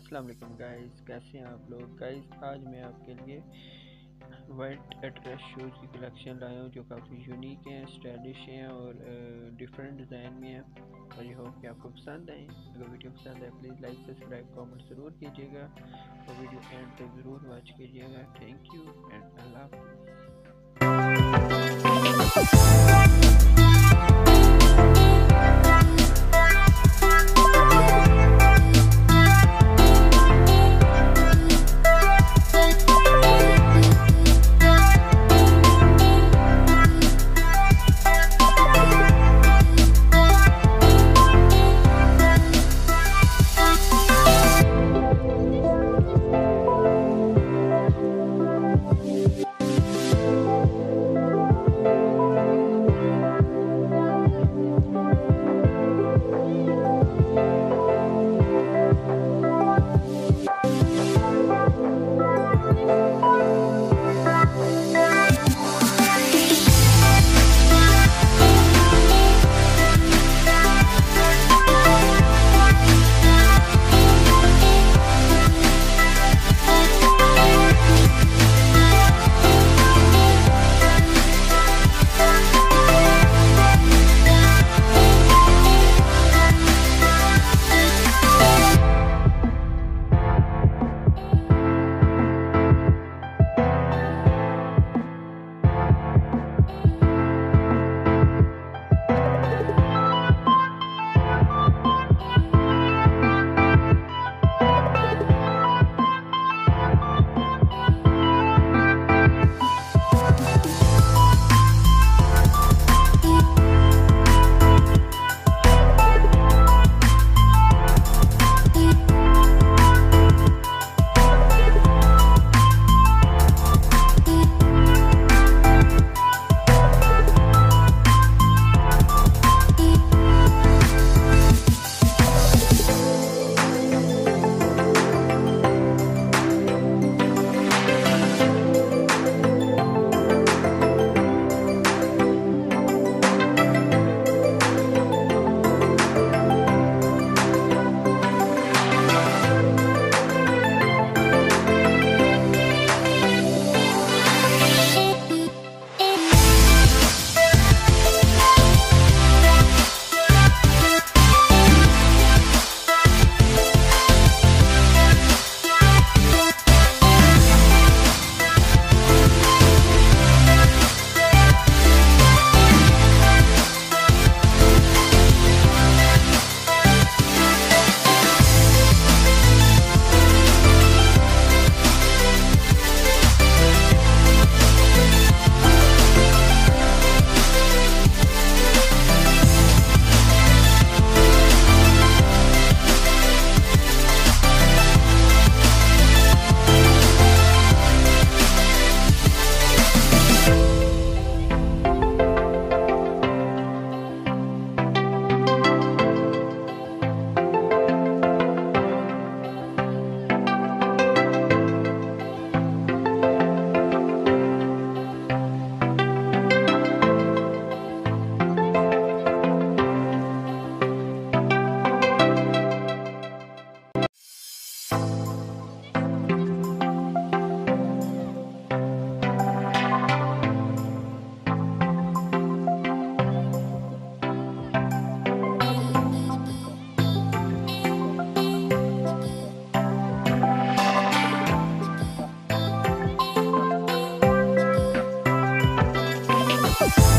अस्सलाम वालेकुम गाइस, कैसे हैं आप लोग? गाइस, आज मैं आपके लिए वाइट एड्रेस शूज़ की कलेक्शन लाया हूँ, जो काफ़ी यूनिक हैं स्टाइलिश हैं और डिफरेंट डिज़ाइन में हैं। और ये होप कि आपको पसंद आए। अगर वीडियो पसंद आए प्लीज़ लाइक सब्सक्राइब कमेंट ज़रूर कीजिएगा। और वीडियो एंड तक ज़रूर वॉच कीजिएगा। Thank you and Allah